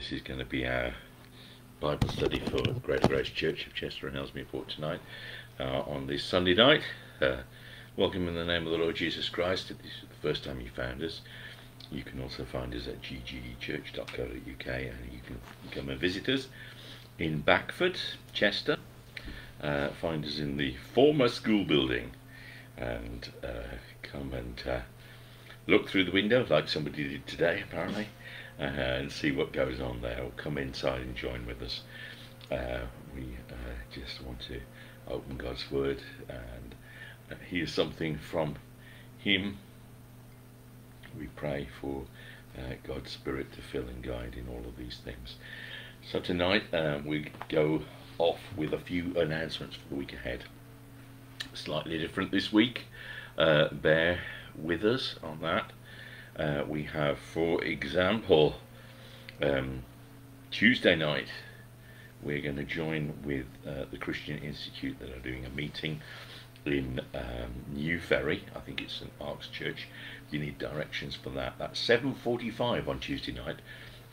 This is going to be our Bible study for Greater Grace Church of Chester and Ellesmere Port tonight uh, on this Sunday night. Uh, welcome in the name of the Lord Jesus Christ. If this is the first time you found us, you can also find us at ggechurch.co.uk and you can come and visit us in Backford, Chester. Uh, find us in the former school building and uh, come and uh, look through the window like somebody did today apparently uh, and see what goes on there or come inside and join with us. Uh, we uh, just want to open God's Word and uh, hear something from Him. We pray for uh, God's Spirit to fill and guide in all of these things. So tonight we go off with a few announcements for the week ahead. Slightly different this week. bear with us on that. Uh, we have, for example, um, Tuesday night, we're going to join with uh, the Christian Institute that are doing a meeting in um, New Ferry. I think it's St Mark's Church. You need directions for that. That's 7.45 on Tuesday night.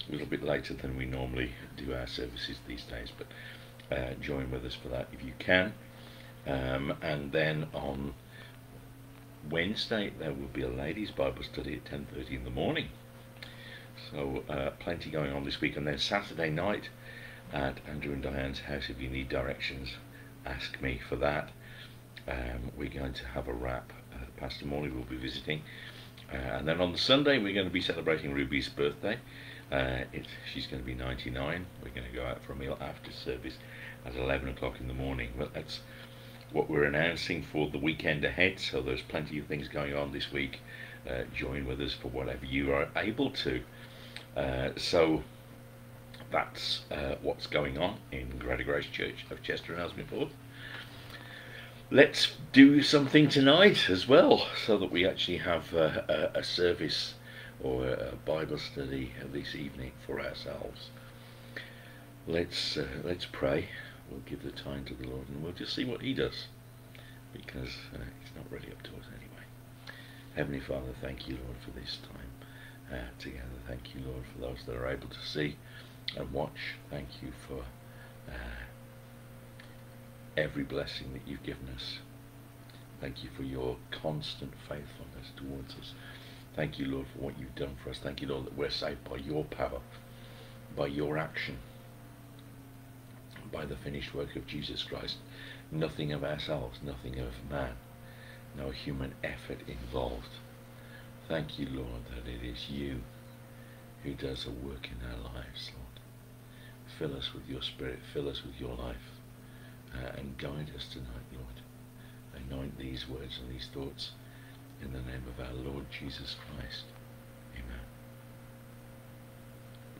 A little bit later than we normally do our services these days, but uh, join with us for that if you can. Um, and then on Wednesday there will be a ladies' Bible study at 10:30 in the morning. So uh, plenty going on this week, and then Saturday night at Andrew and Diane's house. If you need directions, ask me for that. Um, we're going to have a wrap. Uh, Pastor Morley will be visiting, uh, and then on the Sunday we're going to be celebrating Ruby's birthday. Uh, she's going to be 99. We're going to go out for a meal after service at 11 o'clock in the morning. Well, that's what we're announcing for the weekend ahead. So there's plenty of things going on this week. Uh, join with us for whatever you are able to. Uh, so that's uh, what's going on in Greater Grace Church of Chester and Port. Let's do something tonight as well, so that we actually have a, a, service or a Bible study this evening for ourselves. Let's uh, let's pray we'll give the time to the Lord and we'll just see what He does because uh, it's not really up to us anyway. Heavenly Father, thank you, Lord, for this time uh, together. Thank you, Lord, for those that are able to see and watch. Thank you for uh, every blessing that you've given us. Thank you for your constant faithfulness towards us. Thank you, Lord, for what you've done for us. Thank you, Lord, that we're saved by your power, by your action by the finished work of Jesus Christ. Nothing of ourselves, nothing of man, no human effort involved. Thank you, Lord, that it is you who does a work in our lives, Lord. Fill us with your spirit, fill us with your life, uh, and guide us tonight, Lord. Anoint these words and these thoughts in the name of our Lord Jesus Christ.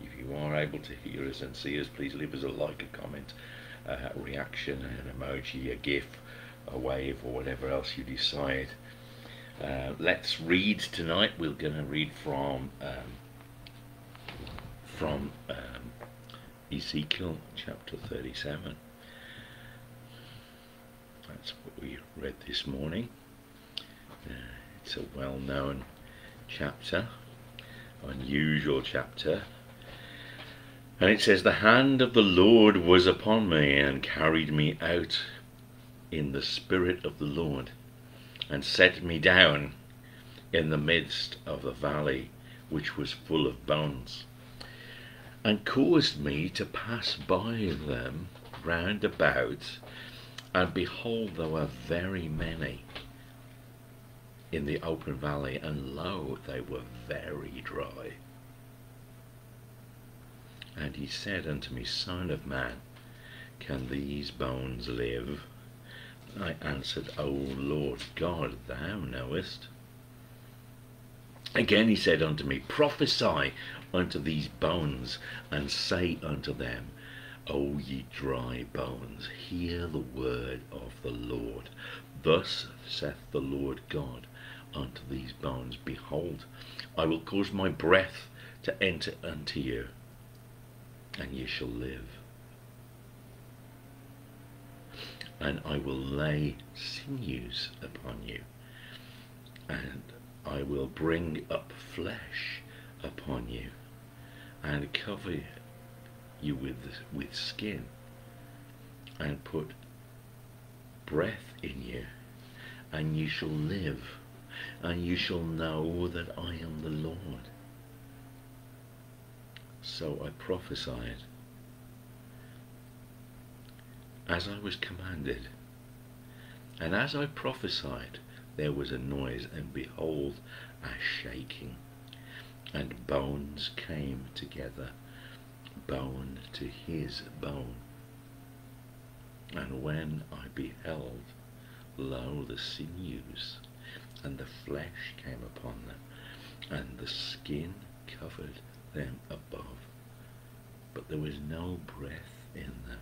If you are able to hear us and see us, please leave us a like, a comment, a reaction, an emoji, a GIF, a wave, or whatever else you decide. Uh, let's read tonight. We're going to read from um, from um, Ezekiel chapter 37. That's what we read this morning. Uh, it's a well-known chapter, unusual chapter. And it says, The hand of the Lord was upon me and carried me out in the spirit of the Lord and set me down in the midst of the valley which was full of bones and caused me to pass by them round about and behold there were very many in the open valley and lo they were very dry and he said unto me, Son of man, can these bones live? I answered, O Lord God, thou knowest. Again he said unto me, Prophesy unto these bones, and say unto them, O ye dry bones, hear the word of the Lord. Thus saith the Lord God unto these bones, Behold, I will cause my breath to enter unto you, and ye shall live. And I will lay sinews upon you, and I will bring up flesh upon you, and cover you with, with skin and put breath in you, and you shall live, and you shall know that I am the Lord. So I prophesied as I was commanded. And as I prophesied, there was a noise, and behold, a shaking, and bones came together, bone to his bone. And when I beheld, lo, the sinews and the flesh came upon them, and the skin covered them above, but there was no breath in them.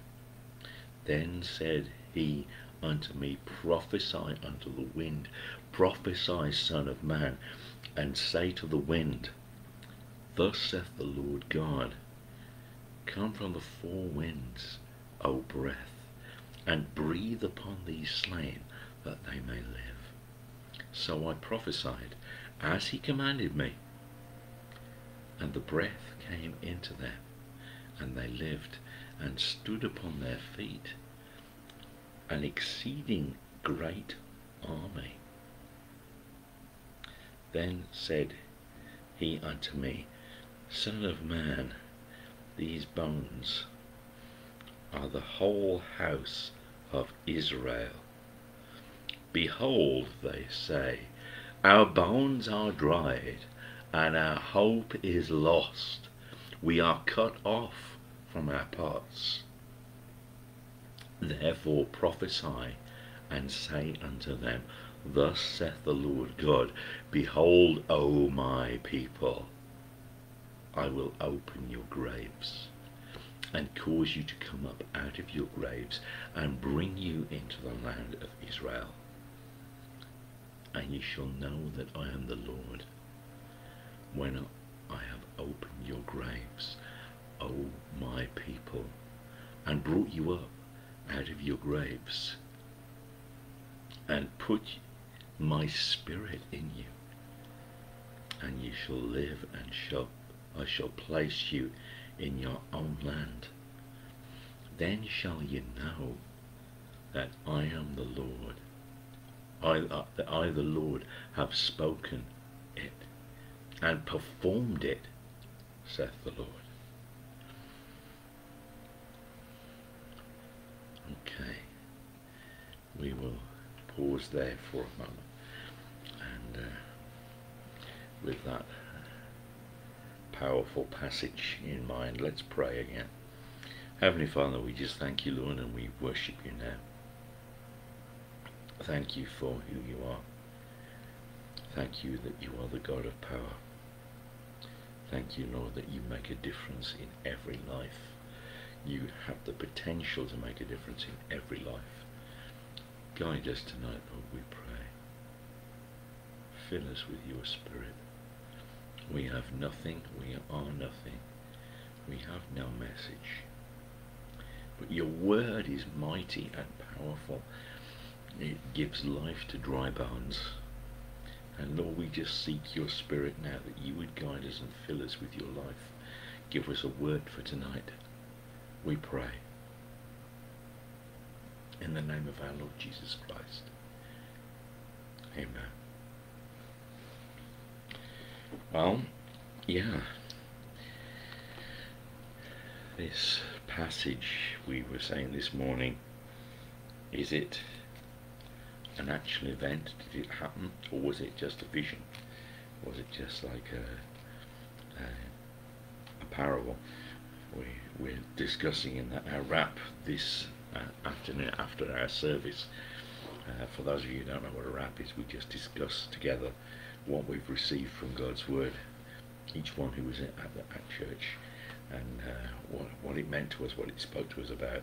Then said he unto me, Prophesy unto the wind, prophesy, Son of Man, and say to the wind, Thus saith the Lord God, Come from the four winds, O breath, and breathe upon these slain, that they may live. So I prophesied, as he commanded me, and the breath came into them, and they lived and stood upon their feet, an exceeding great army. Then said he unto me, Son of man, these bones are the whole house of Israel. Behold, they say, our bones are dried, and our hope is lost. We are cut off from our parts. Therefore prophesy and say unto them, Thus saith the Lord God, Behold, O my people, I will open your graves and cause you to come up out of your graves and bring you into the land of Israel. And ye shall know that I am the Lord when Opened your graves O my people, and brought you up out of your graves, and put my spirit in you, and you shall live, and shall I shall place you in your own land. Then shall you know that I am the Lord, I, uh, that I the Lord have spoken it, and performed it, saith the Lord. Okay, we will pause there for a moment and uh, with that powerful passage in mind, let's pray again. Heavenly Father, we just thank you, Lord, and we worship you now. Thank you for who you are. Thank you that you are the God of power. Thank you, Lord, that you make a difference in every life you have the potential to make a difference in every life. Guide us tonight, Lord, we pray. Fill us with your Spirit. We have nothing, we are nothing. We have no message. But your word is mighty and powerful. It gives life to dry bones. And Lord, we just seek your Spirit now that you would guide us and fill us with your life. Give us a word for tonight we pray. In the name of our Lord Jesus Christ. Amen. Well, yeah. This passage we were saying this morning, is it an actual event? Did it happen? Or was it just a vision? Was it just like a, a, a parable? we, we're discussing in our wrap this uh, afternoon after our service. Uh, for those of you who don't know what a wrap is, we just discuss together what we've received from God's Word, each one who was at, at church, and uh, what, what it meant to us, what it spoke to us about.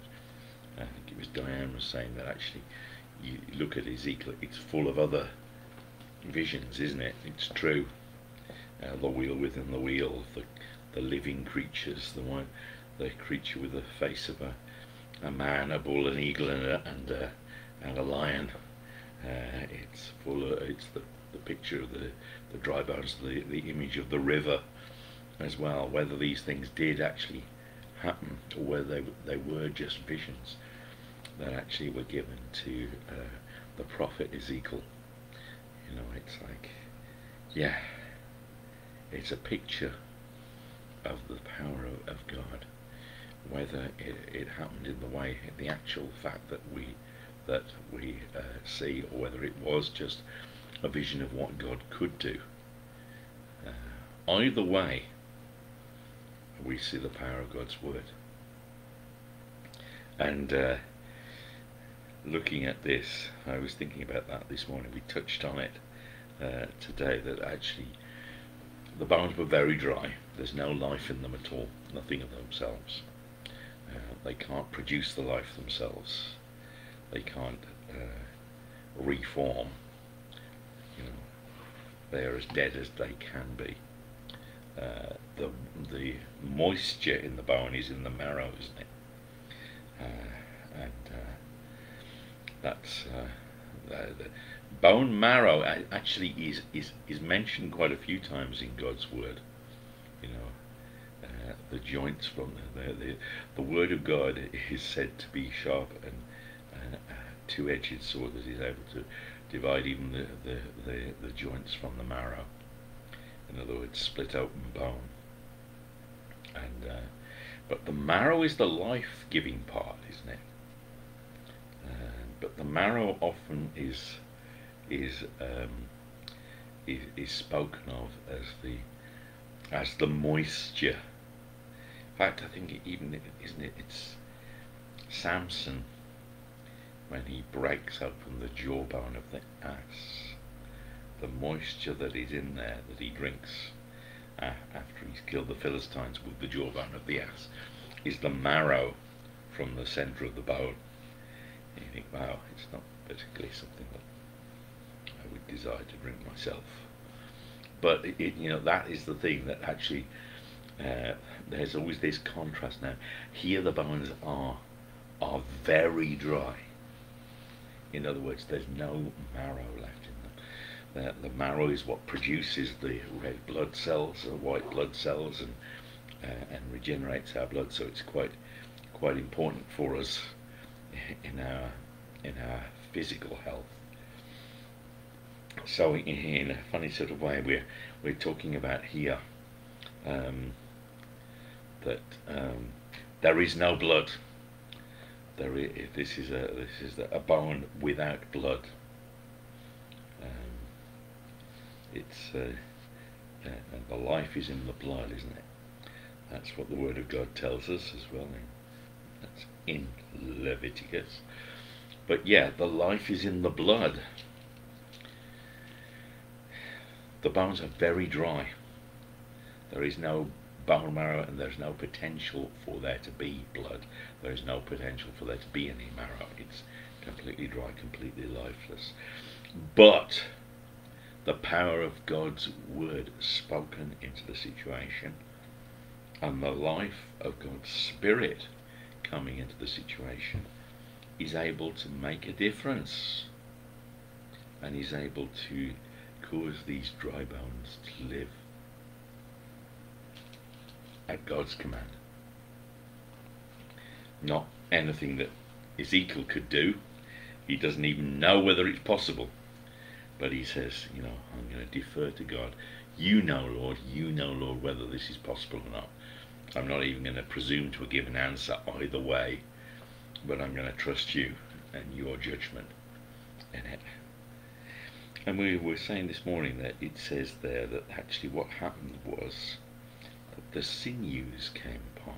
I think it was Diane was saying that actually, you look at Ezekiel, it's full of other visions, isn't it? It's true. Uh, the wheel within the wheel, the the living creatures, the one, the creature with the face of a, a man, a bull, an eagle, and a, and a, and a lion. Uh, it's full of, it's the, the picture of the, the dry bones, the, the image of the river as well. Whether these things did actually happen, or whether they, they were just visions that actually were given to uh, the prophet Ezekiel. You know, it's like, yeah, it's a picture of the power of, of God. Whether it, it, happened in the way, the actual fact that we that we uh, see, or whether it was just a vision of what God could do. Uh, either way, we see the power of God's word. And uh, looking at this, I was thinking about that this morning. We touched on it uh, today that actually the bones were very dry. There's no life in them at all, nothing of themselves. Uh, they can't produce the life themselves. They can't uh, reform. You know, they are as dead as they can be. Uh, the the moisture in the bone is in the marrow, isn't it? Uh, and uh, that's uh, the, the bone marrow actually is, is is mentioned quite a few times in God's word. You know, uh, the joints from the, the the word of God is said to be sharp and, and uh, two-edged sword that is able to divide even the, the, the, the joints from the marrow. In other words, split open bone. And uh, but the marrow is the life-giving part, isn't it? But the marrow often is is, um, is is spoken of as the as the moisture. In fact, I think even isn't it? It's Samson when he breaks open the jawbone of the ass the moisture that is in there that he drinks uh, after he's killed the Philistines with the jawbone of the ass is the marrow from the centre of the bone. You think, wow, it's not particularly something that I would desire to drink myself. But it, you know that is the thing that actually uh, there's always this contrast now. Here the bones are are very dry. In other words, there's no marrow left in them. the, the marrow is what produces the red blood cells or white blood cells and uh, and regenerates our blood. So it's quite quite important for us in our in our physical health. So in, a funny sort of way, we're we're talking about here um, that um, there is no blood. There is, this is a this is a bone without blood it's uh, uh, the life is in the blood, isn't it? That's what the Word of God tells us as well. That's in Leviticus. But yeah, the life is in the blood. The bones are very dry. There is no bone marrow and there's no potential for there to be blood. There is no potential for there to be any marrow. It's completely dry, completely lifeless. But the power of God's word spoken into the situation and the life of God's spirit coming into the situation is able to make a difference and is able to cause these dry bones to live at God's command. Not anything that Ezekiel could do. He doesn't even know whether it's possible. But he says, you know, I'm going to defer to God. You know, Lord, you know, Lord, whether this is possible or not. I'm not even going to presume to give an answer either way, but I'm going to trust you and your judgment in it. And we were saying this morning that it says there that actually what happened was that the sinews came upon.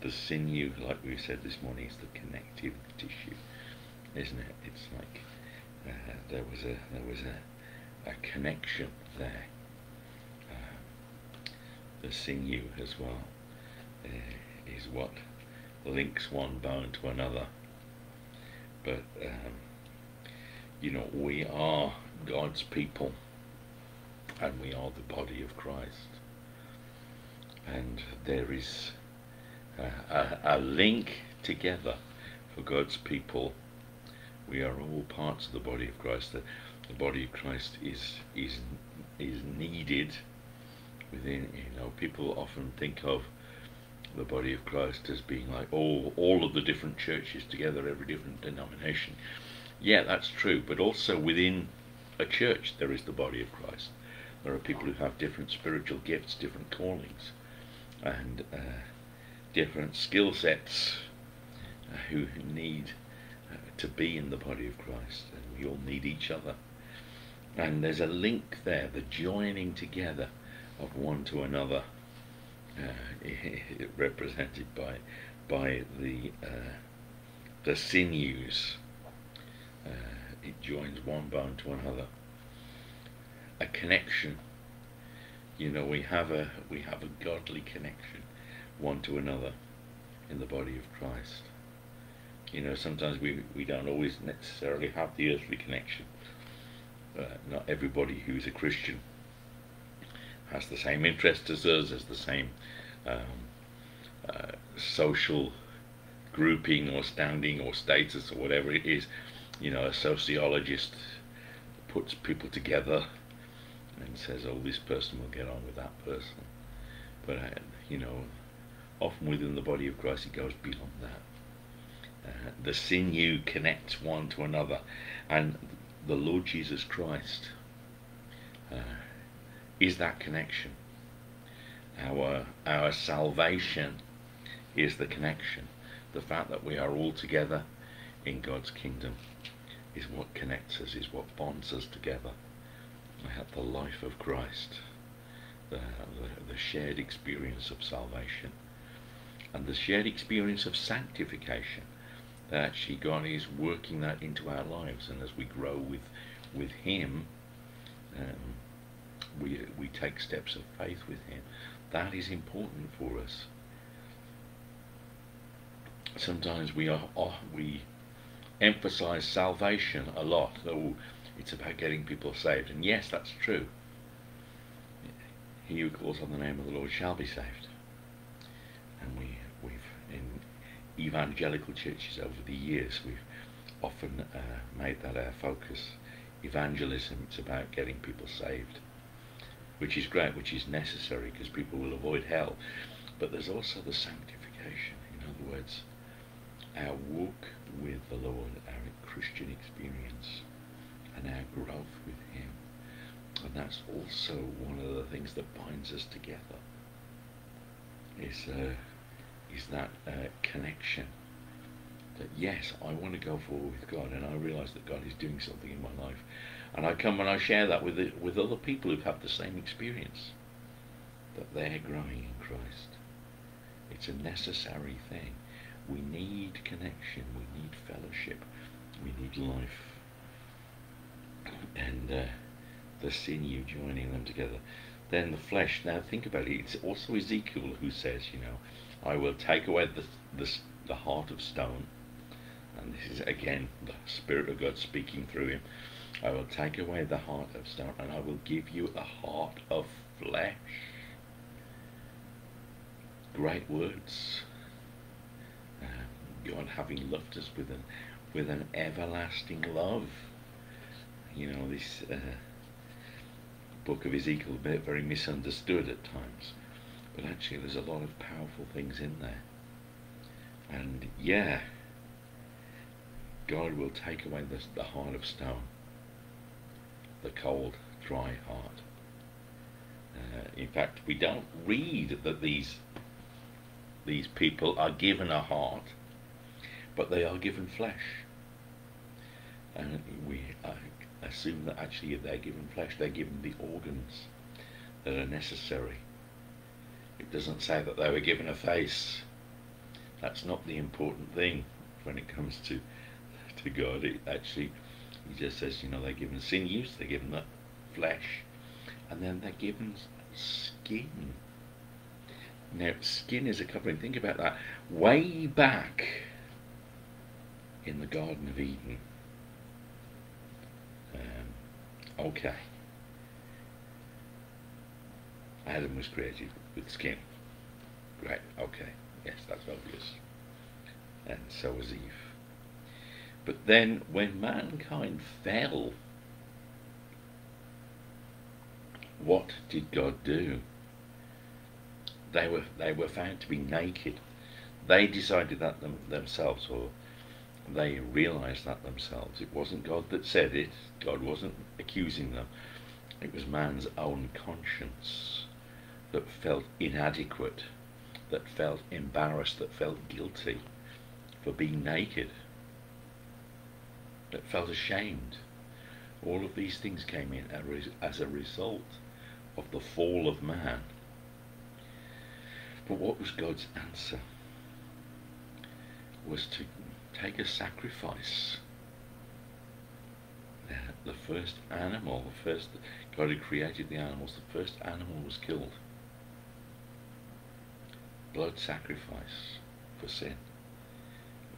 The sinew, like we said this morning, is the connective tissue isn't it? It's like uh, there was a there was a, a connection there. The sinew as well uh, is what links one bone to another. But um, you know we are God's people, and we are the body of Christ, and there is a, a link together for God's people we are all parts of the body of Christ. The, the body of Christ is is is needed within, you know, people often think of the body of Christ as being like all all of the different churches together, every different denomination. Yeah, that's true, but also within a church there is the body of Christ. There are people who have different spiritual gifts, different callings, and uh, different skill sets uh, who need uh, to be in the body of Christ, and we all need each other. And there's a link there, the joining together of one to another uh, represented by by the uh, the sinews. Uh, it joins one bone to another. A connection. You know, we have a we have a godly connection, one to another, in the body of Christ. You know, sometimes we we don't always necessarily have the earthly connection. Uh, not everybody who's a Christian has the same interest as us, has the same um, uh, social grouping or standing or status or whatever it is. You know, a sociologist puts people together and says, oh, this person will get on with that person. But, uh, you know, often within the body of Christ, it goes beyond that. Uh, the sinew connects one to another. And the Lord Jesus Christ uh, is that connection. Our, our salvation is the connection. The fact that we are all together in God's kingdom is what connects us, is what bonds us together. The life of Christ, the, the, the shared experience of salvation, and the shared experience of sanctification. That actually God is working that into our lives, and as we grow with with Him, um, we, we take steps of faith with Him. That is important for us. Sometimes we are we emphasize salvation a lot. Oh, it's about getting people saved, and yes, that's true. He who calls on the name of the Lord shall be saved. And we we've in evangelical churches over the years we've often uh, made that our focus. Evangelism, it's about getting people saved which is great, which is necessary because people will avoid hell. But there's also the sanctification. In other words, our walk with the Lord, our Christian experience, and our growth with Him. And that's also one of the things that binds us together. Is uh, is that uh, connection? That yes, I want to go forward with God, and I realise that God is doing something in my life, and I come and I share that with, the, with other people who've had the same experience, that they're growing in Christ. It's a necessary thing. We need connection, we need fellowship, we need life. And uh, the sinew joining them together. Then the flesh, now think about it, it's also Ezekiel who says, you know, I will take away the, the, the heart of stone. And this is again the Spirit of God speaking through him I will take away the heart of stone, and I will give you a heart of flesh. Great words. Uh, God having loved us with an with an everlasting love. You know this uh, book of Ezekiel very misunderstood at times, but actually there's a lot of powerful things in there. And yeah, God will take away the, the heart of stone the cold, dry heart. Uh, in fact, we don't read that these these people are given a heart, but they are given flesh. And we assume that actually if they're given flesh, they're given the organs that are necessary. It doesn't say that they were given a face. That's not the important thing when it comes to to God. It actually he just says, you know, they're given sinews, they're given the flesh, and then they're given skin. Now, skin is a covering. Think about that. Way back in the Garden of Eden. Um, okay. Adam was created with skin. Great. Okay. Yes, that's obvious. And so was Eve. But then when mankind fell, what did God do? they were they were found to be naked. They decided that them, themselves, or they realized that themselves. It wasn't God that said it. God wasn't accusing them. It was man's own conscience that felt inadequate, that felt embarrassed, that felt guilty for being naked, that felt ashamed. All of these things came in as a result of the fall of man. But what was God's answer? Was to take a sacrifice. The first animal, the first God had created the animals, the first animal was killed. Blood sacrifice for sin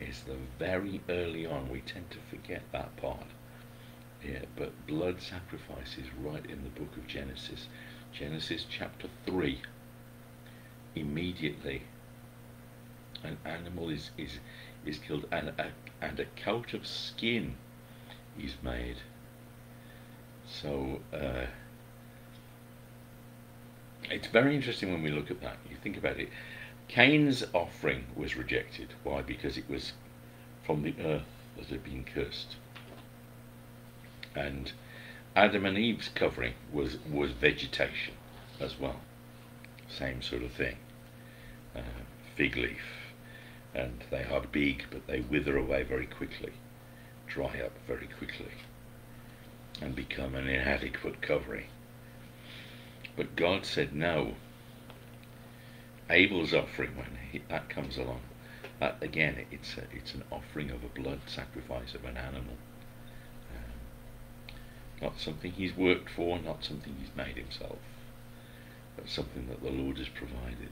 is the very early on. We tend to forget that part. Yeah, but blood sacrifice is right in the book of Genesis. Genesis chapter 3. Immediately, an animal is, is, is killed and a, and a coat of skin is made. So, uh, it's very interesting when we look at that. You think about it. Cain's offering was rejected. Why? Because it was from the earth that had been cursed and Adam and Eve's covering was was vegetation as well, same sort of thing, uh, fig leaf, and they are big but they wither away very quickly, dry up very quickly, and become an inadequate covering. But God said no. Abel's offering when he, that comes along, that again it's a, it's an offering of a blood sacrifice of an animal. Um, not something he's worked for, not something he's made himself, but something that the Lord has provided.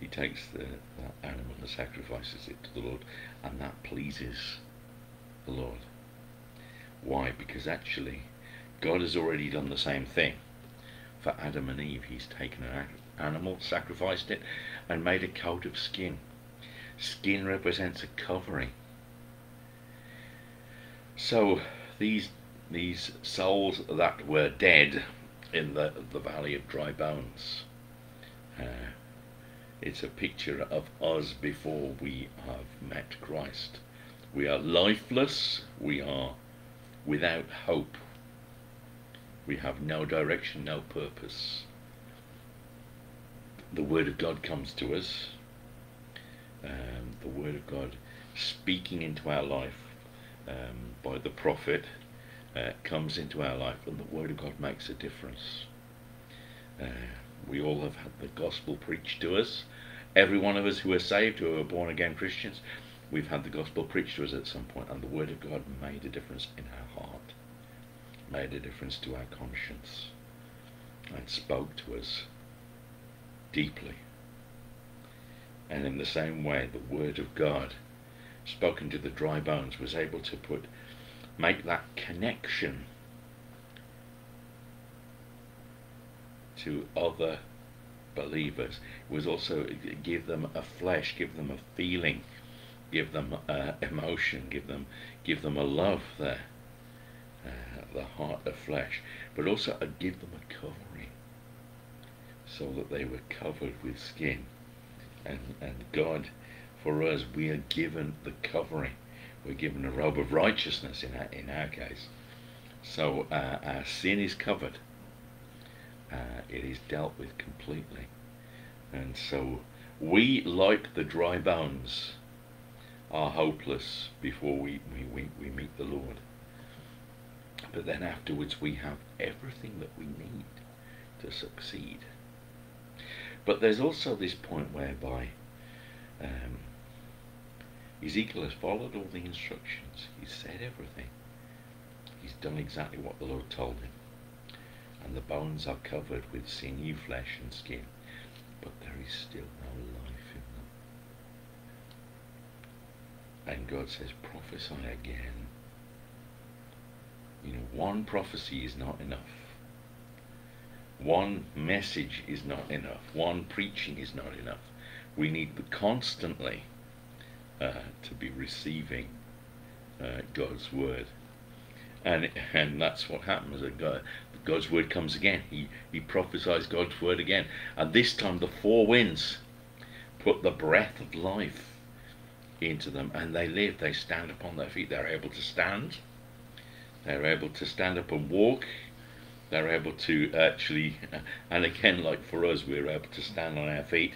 He takes the, that animal and sacrifices it to the Lord, and that pleases the Lord. Why? Because actually, God has already done the same thing. For Adam and Eve, He's taken an animal, sacrificed it, and made a coat of skin. Skin represents a covering. So these these souls that were dead in the the valley of dry bones. Uh, it's a picture of us before we have met Christ. We are lifeless. We are without hope. We have no direction, no purpose. The Word of God comes to us. Um, the Word of God speaking into our life um, by the prophet uh, comes into our life and the Word of God makes a difference. Uh, we all have had the gospel preached to us. Every one of us who are saved, who are born again Christians, we've had the gospel preached to us at some point, and the Word of God made a difference in our heart, made a difference to our conscience, and spoke to us deeply. And in the same way, the Word of God spoken to the dry bones was able to put make that connection to other believers. It was also give them a flesh, give them a feeling, give them emotion, give them give them a love there, the heart of flesh, but also uh, give them a covering, so that they were covered with skin, and and God for us, we are given the covering. We're given a robe of righteousness in our, in our case. So uh, our sin is covered. Uh, it is dealt with completely. And so we, like the dry bones, are hopeless before we, we, we, we meet the Lord. But then afterwards we have everything that we need to succeed. But there's also this point whereby um, Ezekiel has followed all the instructions. He's said everything. He's done exactly what the Lord told him. And the bones are covered with sinew, flesh, and skin. But there is still no life in them. And God says, prophesy again. You know, one prophecy is not enough. One message is not enough. One preaching is not enough. We need constantly uh, to be receiving uh, God's word. And and that's what happens. God, God's word comes again. He he prophesies God's word again, and this time the four winds put the breath of life into them, and they live. They stand upon their feet. They're able to stand. They're able to stand up and walk. They're able to actually, and again, like for us, we're able to stand on our feet,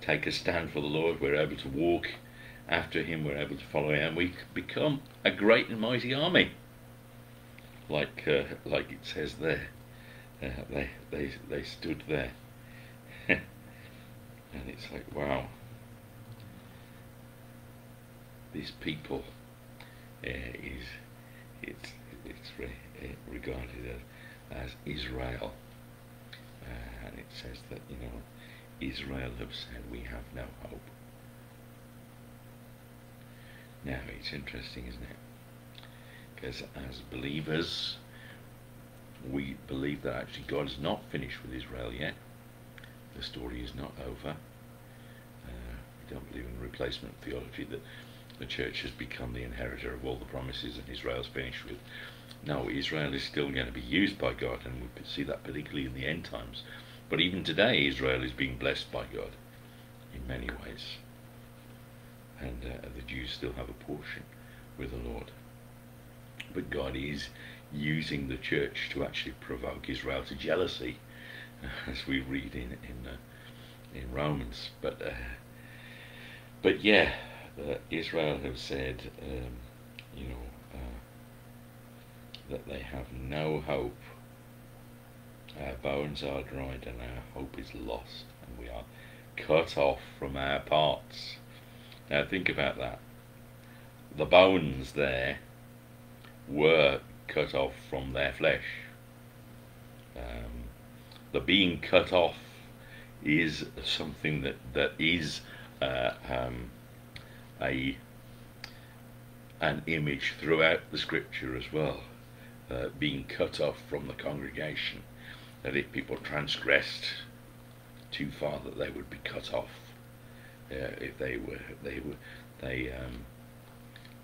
take a stand for the Lord. We're able to walk after Him. We're able to follow Him. We become a great and mighty army, like uh, like it says there. Uh, they they they stood there, and it's like wow. These people uh, is it's it's re, regarded as as Israel. Uh, and it says that, you know, Israel have said we have no hope. Now, it's interesting, isn't it? Because as believers, we believe that actually God is not finished with Israel yet. The story is not over. Uh, we don't believe in replacement theology that the church has become the inheritor of all the promises and Israel's finished with no, Israel is still going to be used by God, and we see that particularly in the end times. But even today, Israel is being blessed by God in many ways. And uh, the Jews still have a portion with the Lord. But God is using the church to actually provoke Israel to jealousy, as we read in in, uh, in Romans. But uh, but yeah, uh, Israel have said, um, you know, that they have no hope. Our bones are dried and our hope is lost, and we are cut off from our parts. Now think about that. The bones there were cut off from their flesh. Um, the being cut off is something that that is uh, um, a an image throughout the scripture as well uh, being cut off from the congregation, that if people transgressed too far, that they would be cut off. Uh, if they were, they were, they um,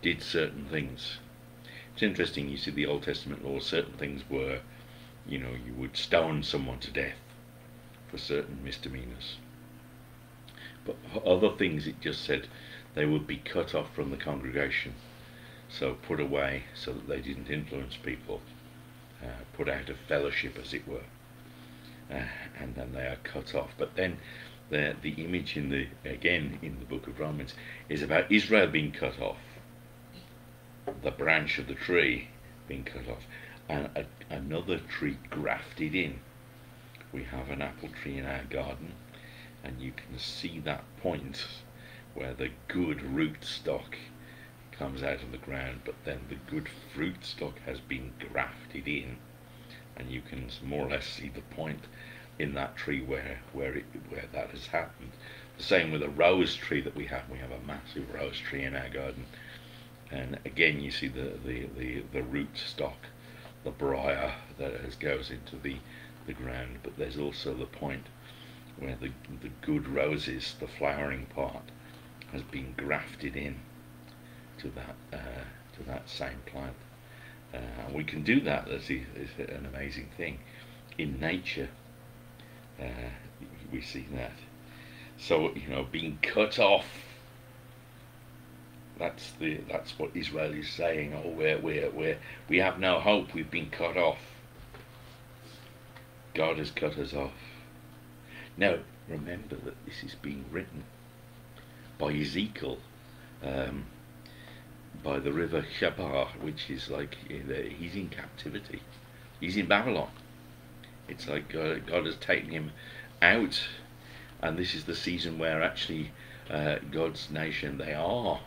did certain things. It's interesting. You see, the Old Testament law, certain things were, you know, you would stone someone to death for certain misdemeanors. But other things, it just said they would be cut off from the congregation so put away so that they didn't influence people, uh, put out of fellowship, as it were, uh, and then they are cut off. But then the the image in the again in the book of Romans is about Israel being cut off, the branch of the tree being cut off, and a, another tree grafted in. We have an apple tree in our garden, and you can see that point where the good root stock comes out of the ground, but then the good fruit stock has been grafted in, and you can more or less see the point in that tree where where it where that has happened. The same with a rose tree that we have. We have a massive rose tree in our garden, and again you see the the the, the root stock, the briar that has, goes into the the ground. But there's also the point where the the good roses, the flowering part, has been grafted in to that uh, to that same plant. Uh, and we can do that. That's an amazing thing. In nature, uh, we see that. So you know, being cut off. That's the that's what Israel is saying. Oh, we're we're we're we have no hope. We've been cut off. God has cut us off. Now remember that this is being written by Ezekiel. Um, by the river Chebar, which is like he's in captivity. He's in Babylon. It's like God, God has taken him out, and this is the season where actually uh, God's nation they are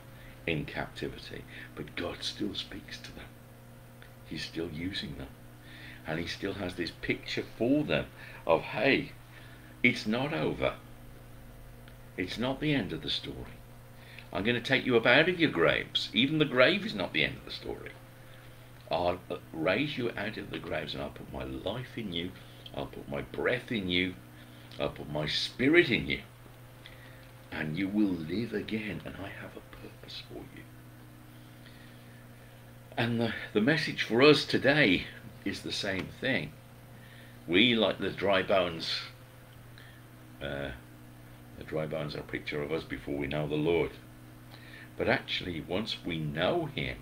in captivity, but God still speaks to them. He's still using them, and He still has this picture for them of hey, it's not over. It's not the end of the story. I'm going to take you up out of your graves. Even the grave is not the end of the story. I'll raise you out of the graves and I'll put my life in you. I'll put my breath in you. I'll put my spirit in you. And you will live again. And I have a purpose for you. And the, the message for us today is the same thing. We, like the dry bones, uh, the dry bones are a picture of us before we know the Lord. But actually, once we know Him,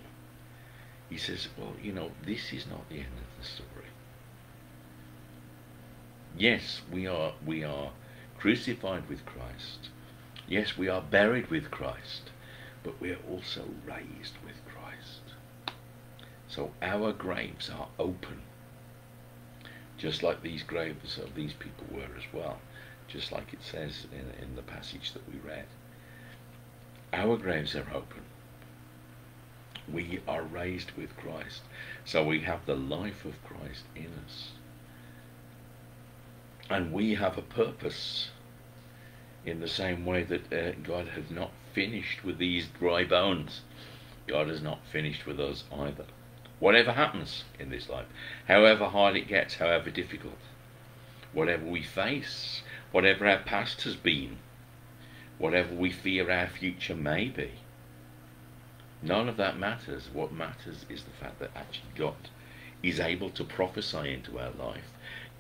He says, well, you know, this is not the end of the story. Yes, we are, we are crucified with Christ. Yes, we are buried with Christ, but we are also raised with Christ. So our graves are open, just like these graves of these people were as well, just like it says in, in the passage that we read. Our graves are open. We are raised with Christ. So we have the life of Christ in us. And we have a purpose in the same way that uh, God has not finished with these dry bones. God has not finished with us either. Whatever happens in this life, however hard it gets, however difficult, whatever we face, whatever our past has been, whatever we fear our future may be, none of that matters. What matters is the fact that actually God is able to prophesy into our life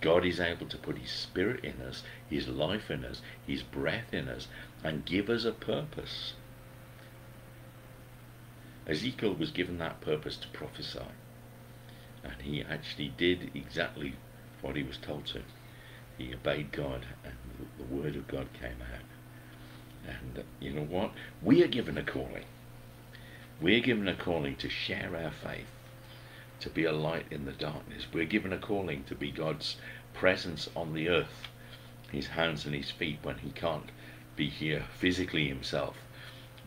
God is able to put His Spirit in us, His life in us, His breath in us, and give us a purpose. Ezekiel was given that purpose to prophesy, and he actually did exactly what he was told to. He obeyed God, and the Word of God came out. And uh, you know what? We are given a calling. We're given a calling to share our faith to be a light in the darkness. We're given a calling to be God's presence on the earth, his hands and his feet when he can't be here physically himself.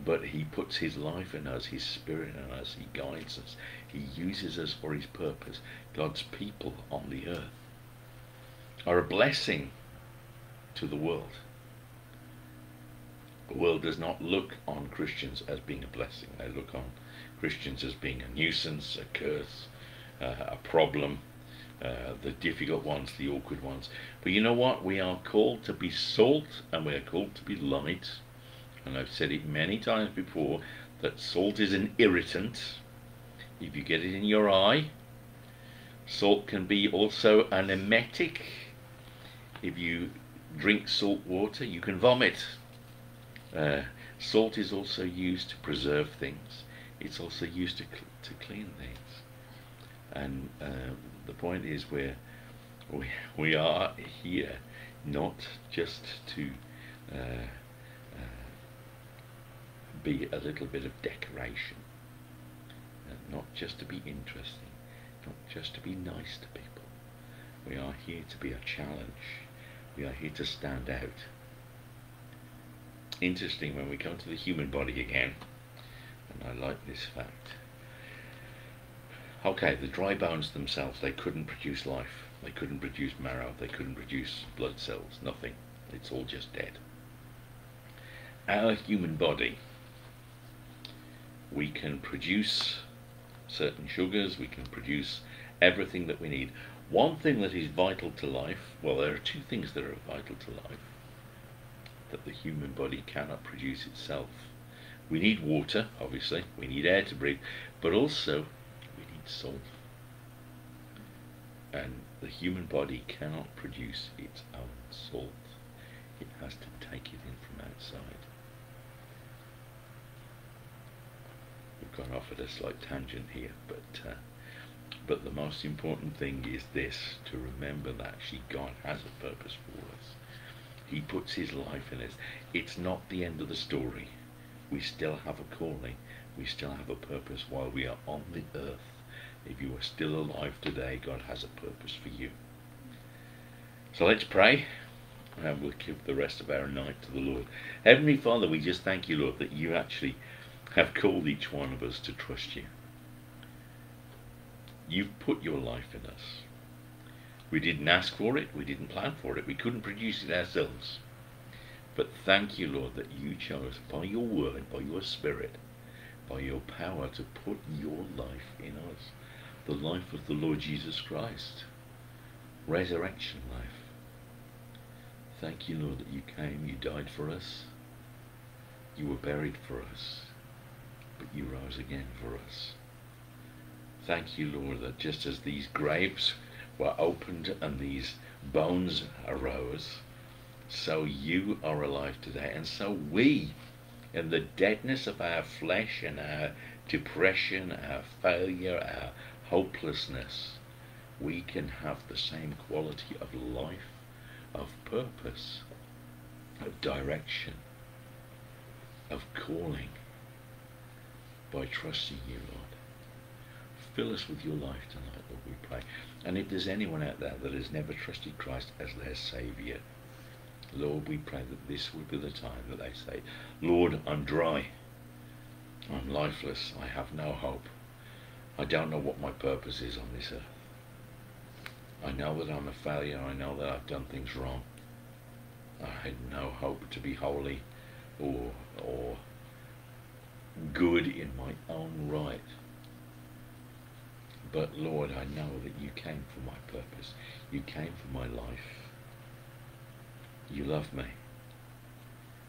But he puts his life in us, his spirit in us, he guides us, he uses us for his purpose. God's people on the earth are a blessing to the world. The world does not look on Christians as being a blessing. They look on Christians as being a nuisance, a curse, uh, a problem, uh, the difficult ones, the awkward ones. But you know what? We are called to be salt and we are called to be light. And I've said it many times before that salt is an irritant. If you get it in your eye, salt can be also an emetic. If you drink salt water, you can vomit. Uh, salt is also used to preserve things. It's also used to, cl to clean things and um, the point is we're, we, we are here not just to uh, uh, be a little bit of decoration, uh, not just to be interesting, not just to be nice to people. We are here to be a challenge. We are here to stand out. Interesting when we come to the human body again, and I like this fact okay, the dry bones themselves, they couldn't produce life. They couldn't produce marrow. They couldn't produce blood cells. Nothing. It's all just dead. Our human body, we can produce certain sugars. We can produce everything that we need. One thing that is vital to life, well, there are two things that are vital to life that the human body cannot produce itself. We need water, obviously. We need air to breathe, but also we need salt. And the human body cannot produce its own salt. It has to take it in from outside. We've gone off at a slight tangent here, but uh, but the most important thing is this, to remember that actually God has a purpose for us. He puts his life in us. It's not the end of the story. We still have a calling. We still have a purpose while we are on the earth. If you are still alive today, God has a purpose for you. So let's pray and we'll give the rest of our night to the Lord. Heavenly Father, we just thank you, Lord, that you actually have called each one of us to trust you. You've put your life in us. We didn't ask for it, we didn't plan for it, we couldn't produce it ourselves. But thank you, Lord, that you chose by your word, by your spirit, by your power to put your life in us the life of the Lord Jesus Christ. Resurrection life. Thank you, Lord, that you came, you died for us, you were buried for us, but you rose again for us. Thank you, Lord, that just as these graves were opened and these bones arose, so you are alive today, and so we, in the deadness of our flesh and our depression, our failure, our hopelessness, we can have the same quality of life, of purpose, of direction, of calling by trusting you, Lord. Fill us with your life tonight, Lord, we pray. And if there's anyone out there that has never trusted Christ as their Saviour, Lord, we pray that this would be the time that they say, Lord, I'm dry. I'm lifeless. I have no hope. I don't know what my purpose is on this earth. I know that I'm a failure. I know that I've done things wrong. I had no hope to be holy or, or good in my own right. But Lord, I know that you came for my purpose. You came for my life. You love me.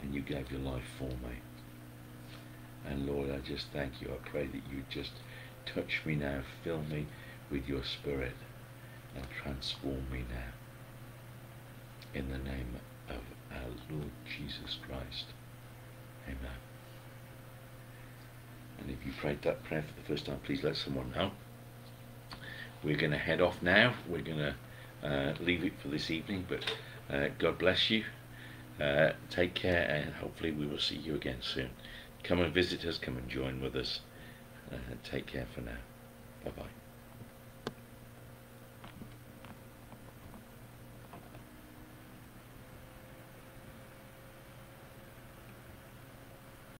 And you gave your life for me. And Lord, I just thank you. I pray that you just touch me now, fill me with your spirit, and transform me now. In the name of our Lord Jesus Christ. Amen. And if you prayed that prayer for the first time, please let someone know. We're going to head off now. We're going to uh, leave it for this evening, but uh, God bless you. Uh, take care, and hopefully we will see you again soon. Come and visit us. Come and join with us. Uh, take care for now. Bye bye.